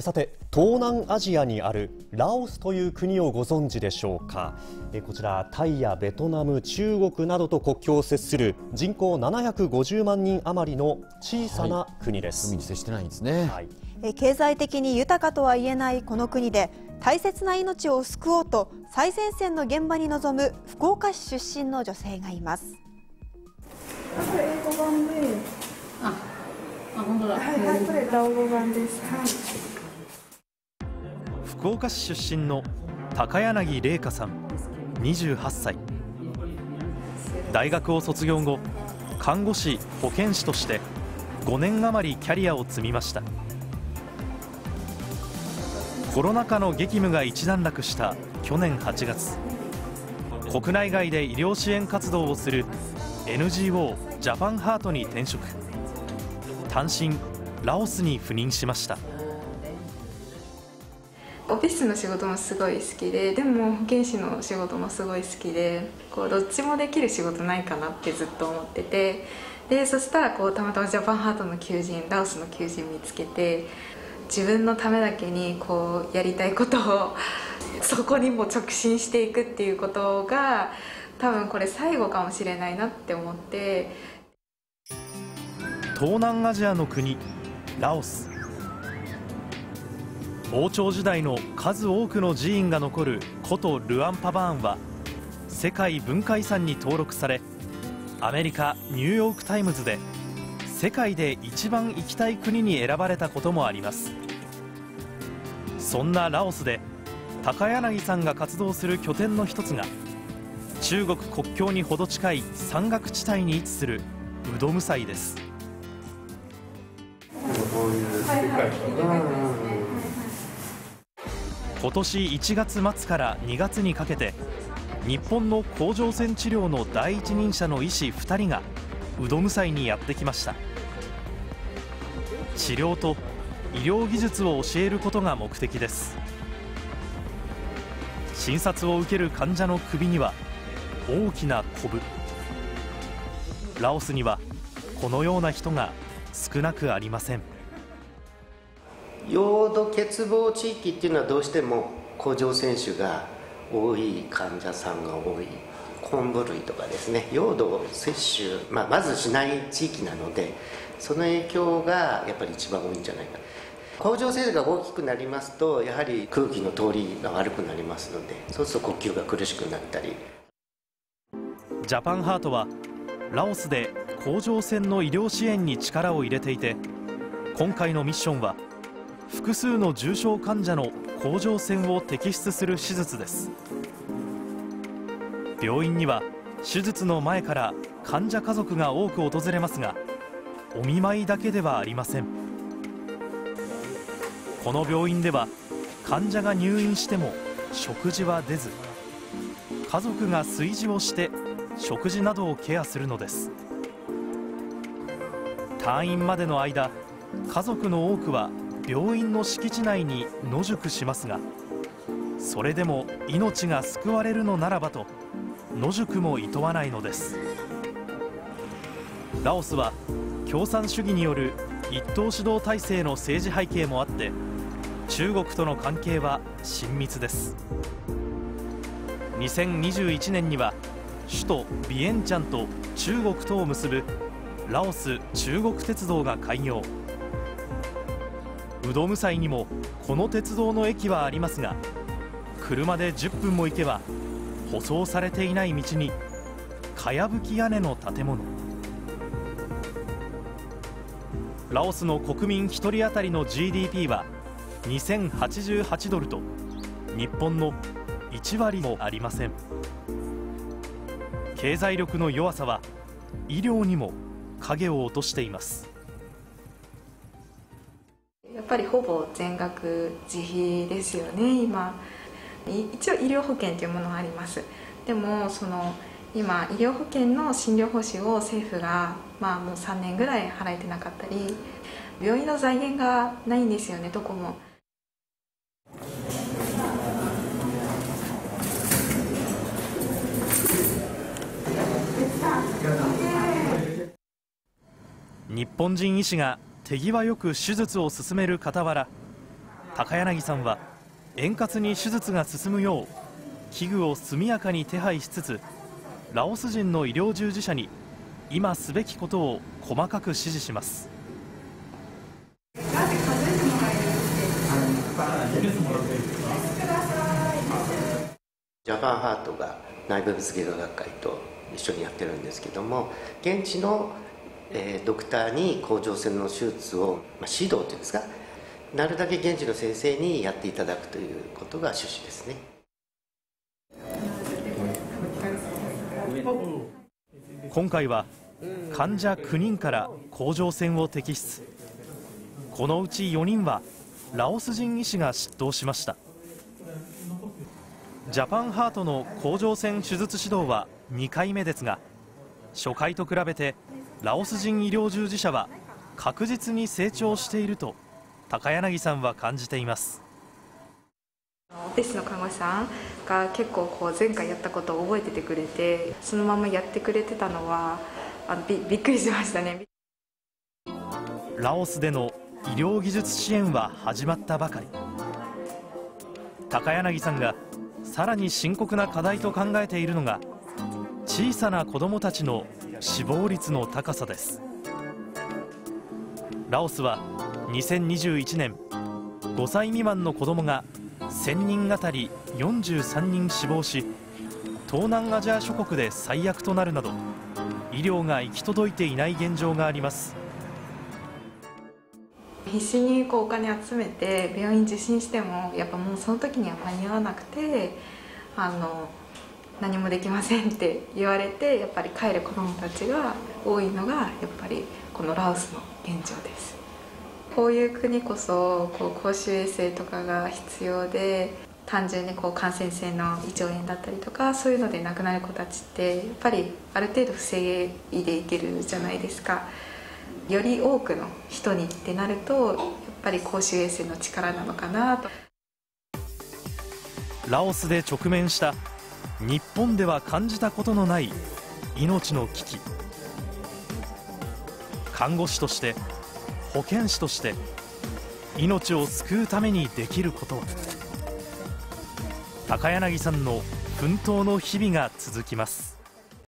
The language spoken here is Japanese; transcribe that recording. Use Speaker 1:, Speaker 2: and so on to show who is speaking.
Speaker 1: さて東南アジアにあるラオスという国をご存知でしょうか？こちらタイやベトナム中国などと国境を接する人口750万人余りの小さな国です、
Speaker 2: 海に接してないんですね、はい、
Speaker 3: 経済的に豊かとは言えないこの国で大切な命を救おうと最前線の現場に臨む福岡市出身の女性がいます。英語版で。あ
Speaker 4: あ本当だ。はいはいこれラオ語版です。はい
Speaker 5: 福岡市出身の高柳玲香さん28歳。大学を卒業後看護師保健師として5年余りキャリアを積みました。コロナ禍の激務が一段落した去年8月国内外で医療支援活動をする NGO ジャパンハートに転職。単身ラオスに赴任しました。
Speaker 4: オフィスの仕事もすごい好きででも保健師の仕事もすごい好きでこうどっちもできる仕事ないかなってずっと思っててでそしたらこうたまたまジャパンハートの求人ラオスの求人見つけて自分のためだけにこうやりたいことをそこにも直進していくっていうことが多分これ最後かもしれないなって思って。
Speaker 5: 東南アジアの国ラオス。王朝時代の数多くの寺院が残る古都ルアンパバーンは世界文化遺産に登録されアメリカニューヨーク・タイムズで世界で一番行きたい国に選ばれたこともあります。そんなラオスで高柳さんが活動する拠点の一つが中国国境に程近い山岳地帯に位置するウドム祭です。こういう世界今年1月末から2月にかけて日本の甲状腺治療の第一人者の医師2人がうどむ祭にやってきました。治療と医療技術を教えることが目的です。診察を受ける患者の首には大きなコブラオスにはこのような人が少なくありません。
Speaker 6: 用土欠乏地域っていうのはどうしても甲状腺腫が多い患者さんが多い昆布類とかですね。用土を摂取、まあ、まずしない地域なのでその影響がやっぱり一番多いんじゃないか。甲状腺が大きくなりますとやはり空気の通りが悪くなりますのでそうすると呼吸が苦しくなったり。
Speaker 5: ジャパンハートはラオスで甲状腺の医療支援に力を入れていて今回のミッションは複数の重症患者の甲状腺を摘出する手術です。病院には手術の前から患者家族が多く訪れますがお見舞いだけではありません。この病院では患者が入院しても食事は出ず家族が炊事をして食事などをケアするのです。退院までの間家族の多くは病院の敷地内に野宿しますがそれでも命が救われるのならばと野宿も厭わないのです。ラオスは共産主義による一党指導体制の政治背景もあって中国との関係は親密です。2021年には首都ビエンチャンと中国とを結ぶラオス中国鉄道が開業。うどむ祭にもこの鉄道の駅はありますが車で10分も行けば舗装されていない道にかやぶき屋根の建物。ラオスの国民1人当たりの GDP は2088ドルと日本の1割もありません。経済力の弱さは医療にも影を落としています。
Speaker 4: っぱりほぼ全額自費ですよね今一応医療保険というものがありますでもその今医療保険の診療報酬を政府が、まあ、もう3年ぐらい払えてなかったり病院の財源がないんですよねどこも。
Speaker 5: 日本人医師が手際よく手術を進める傍ら高柳さんは円滑に手術が進むよう器具を速やかに手配しつつラオス人の医療従事者に今すべきことを細かく指示します。
Speaker 6: ジャパンハートが内部物外科学会と一緒にやってるんですけども現地の、えー、ドクターに甲状腺の手術を、まあ、指導というんですかなるだけ現地の先生にやっていただくということが趣旨ですね。
Speaker 5: 今回は患者9人から甲状腺を摘出。このうち4人はラオス人医師が執刀しました。ジャパンハートの甲状腺手術指導は2回目ですが初回と比べてラオス人医療従事者は確実に成長していると高柳さんは感じています。
Speaker 4: オペ室の看護師さんが結構こう前回やったことを覚えててくれてそのままやってくれてたのはあのびびっくりしましたね。
Speaker 5: ラオスでの医療技術支援は始まったばかり。高柳さんがさらに深刻な課題と考えているのが小さな子どもたちの死亡率の高さです。ラオスは2021年5歳未満の子どもが1000人当たり43人死亡し東南アジア諸国で最悪となるなど医療が行き届いていない現状があります。
Speaker 4: 必死にこうお金集めて病院受診してもやっぱもうその時には間に合わなくてあの何もできませんって言われてやっぱり帰る子どもたちが多いのがやっぱりこのラオスの現状です。こういう国こそこう公衆衛生とかが必要で単純にこう感染性の胃腸炎だったりとかそういうので亡くなる子たちってやっぱりある程度防いでいけるじゃないですか。より多くの人にってなるとやっぱり公衆衛生の力なのかなと。
Speaker 5: ラオスで直面した日本では感じたことのない命の危機。看護師として保健師として命を救うためにできること。は高柳さんの奮闘の日々が続きます。